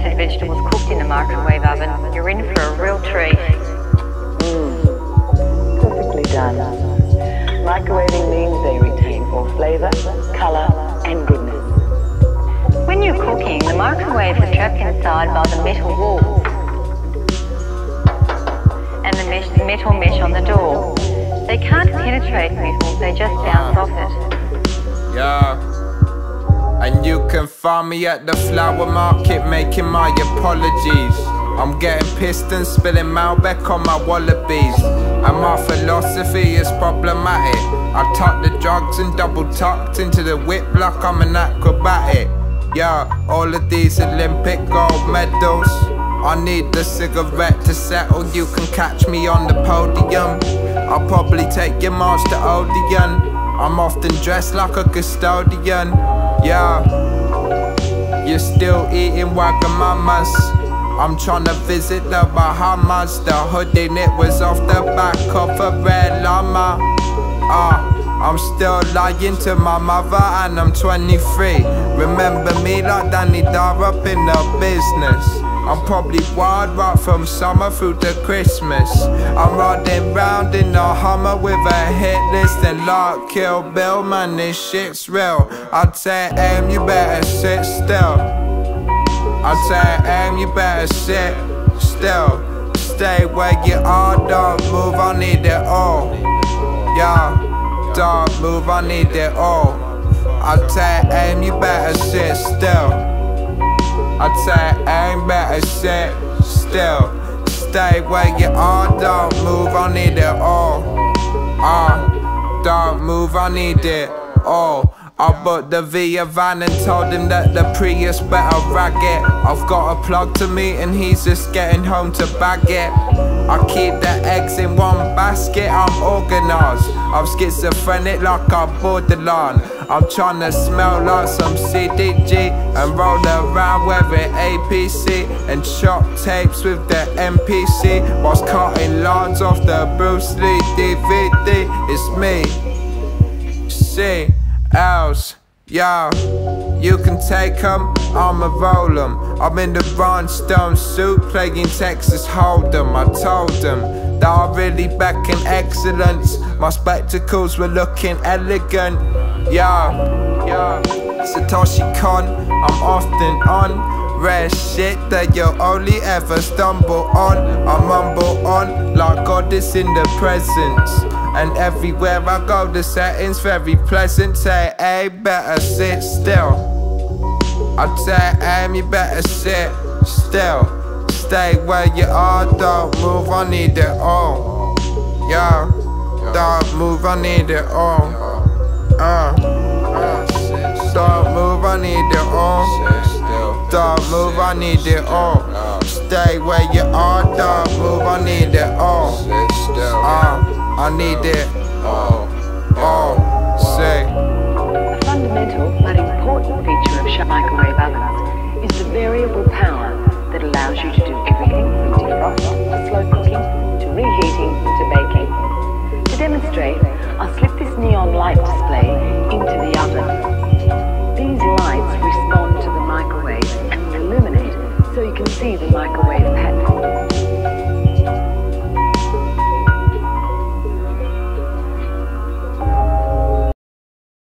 tasted vegetables cooked in a microwave oven, you're in for a real treat. Mmm, perfectly done. Microwaving means they retain all flavour, colour and goodness. When you're cooking, the microwave is trapped inside by the metal wall and the mesh, metal mesh on the door. They can't penetrate metal, they just bounce off it. Yeah. And you can find me at the flower market making my apologies. I'm getting pissed and spilling Malbec on my wallabies. And my philosophy is problematic. I tuck the drugs and double tucked into the whip like I'm an acrobatic. Yeah, all of these Olympic gold medals. I need the cigarette to settle. You can catch me on the podium. I'll probably take your Mars to Odeon. I'm often dressed like a custodian. Yeah, you're still eating Wagamamas. I'm trying to visit the Bahamas. The hood in it was off the back of a red llama. Ah. Uh, I'm still lying to my mother and I'm 23 Remember me like Danny Dar up in the business I'm probably wild right from summer through to Christmas. I'm riding round in a Hummer with a hit list and like Kill Bill Man this shit's real. I'd say aim you better sit still. I'd say aim you better sit still. Stay where you are don't move I need it all. Yeah don't move, I need it all. I'd say, aim, you better sit still. I'd say, aim, better sit still. Stay where you are, don't move, I need it all. Uh, don't move, I need it all. I booked the ViaVan and told him that the Prius better rag it. I've got a plug to meet and he's just getting home to bag it. I keep the eggs in one basket, I'm organised. I'm schizophrenic like a borderline. I'm trying to smell like some CDG and roll around wearing APC and chop tapes with the MPC whilst cutting lines off the Bruce Lee DVD. It's me. See else. Yo, you can take them, I'ma roll them. I'm in the rhinestone suit playing Texas Hold'em. I told them really back in excellence. My spectacles were looking elegant. Yo, yo, Satoshi Kon, I'm often on. Rare shit that you'll only ever stumble on. I mumble on like God is in the presence. And everywhere I go, the setting's very pleasant. Say, hey, better sit still. I say, you better sit still. Stay where you are, don't move, I need it all. Yeah, don't move, I need it all. Uh, don't move, I need it all. Don't move, I need it all. Stay where you are, don't move, I need it all. Uh, I need it all. All. Say. A fundamental but important feature of microwave ovens is the variable power